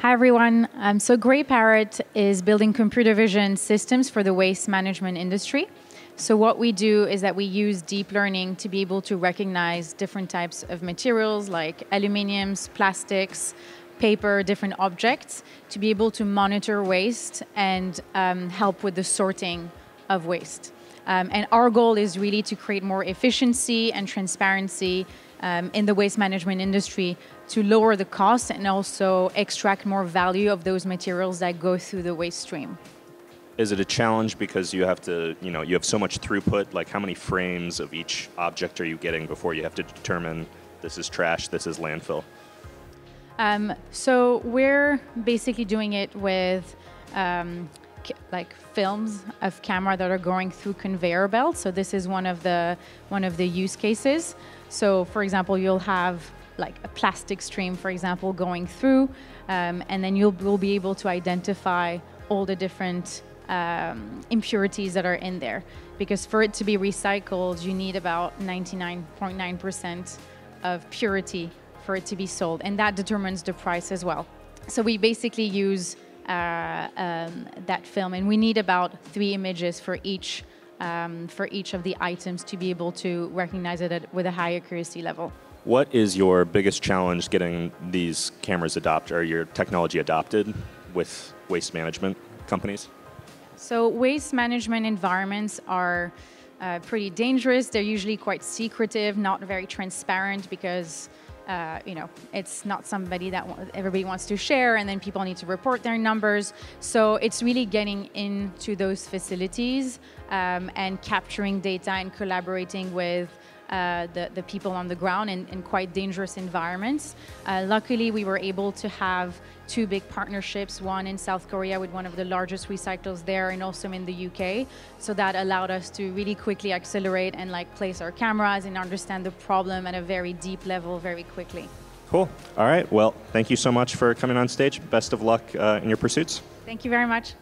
Hi, everyone. Um, so Greyparrot is building computer vision systems for the waste management industry. So what we do is that we use deep learning to be able to recognize different types of materials like aluminiums, plastics, paper, different objects, to be able to monitor waste and um, help with the sorting of waste. Um, and our goal is really to create more efficiency and transparency um, in the waste management industry to lower the cost and also extract more value of those materials that go through the waste stream. Is it a challenge because you have to, you know, you have so much throughput? Like, how many frames of each object are you getting before you have to determine this is trash, this is landfill? Um, so we're basically doing it with um, like films of camera that are going through conveyor belts. So this is one of the one of the use cases. So for example, you'll have like a plastic stream, for example, going through, um, and then you'll will be able to identify all the different um, impurities that are in there. Because for it to be recycled, you need about 99.9% of purity for it to be sold, and that determines the price as well. So we basically use uh, um, that film, and we need about three images for each um, for each of the items to be able to recognize it at, with a high accuracy level. What is your biggest challenge getting these cameras adopted or your technology adopted with waste management companies? So waste management environments are uh, pretty dangerous. They're usually quite secretive, not very transparent because uh, you know, it's not somebody that everybody wants to share, and then people need to report their numbers. So it's really getting into those facilities um, and capturing data and collaborating with the, the people on the ground in, in quite dangerous environments. Uh, luckily, we were able to have two big partnerships, one in South Korea with one of the largest recyclers there and also in the UK. So that allowed us to really quickly accelerate and like place our cameras and understand the problem at a very deep level very quickly. Cool. All right. Well, thank you so much for coming on stage. Best of luck uh, in your pursuits. Thank you very much.